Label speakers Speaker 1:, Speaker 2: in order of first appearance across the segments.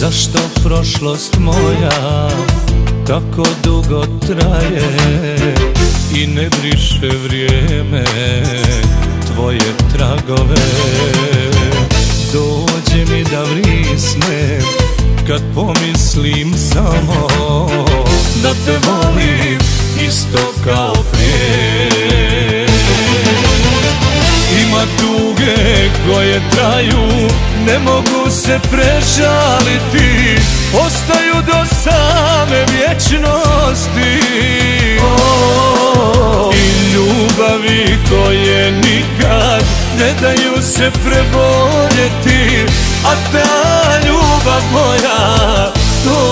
Speaker 1: Zašto prošlost moja tako dugo traje I ne briše vrijeme tvoje tragove? Dođe mi da vrisnem kad pomislim samo Da te volim isto kao prije. Ima tuge koje traju Ne mogu se prežaliti Ostaju do same vječnosti. I ljubavi koje nikad Ne daju se preboljeti A ta ljubav moja To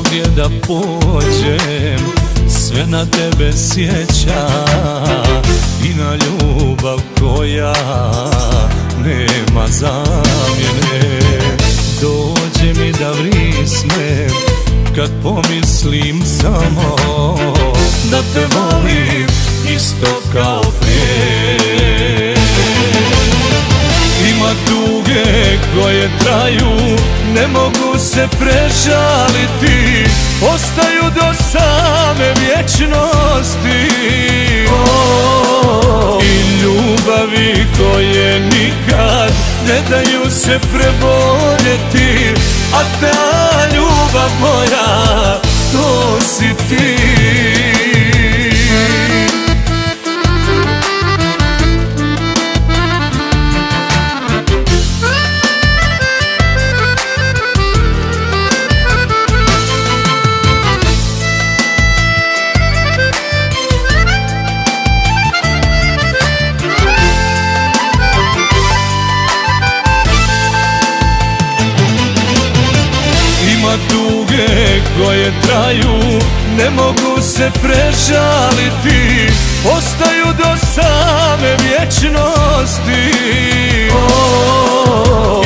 Speaker 1: gdje da pođem Sve na tebe sjeća I na ljubav koja nema zamjene. Dođe mi da vrisnem Kad pomislim samo Da te volim koje traju Ne mogu se prežaliti Ostaju do same vječnosti. I ljubavi koje nikad Ne daju se preboljeti A ta ljubav moja To si ti traju Ne mogu se prežaliti Ostaju do same vječnosti.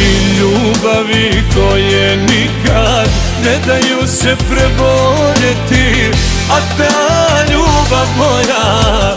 Speaker 1: I ljubavi koje nikad Ne daju se preboljeti A ta ljubav moja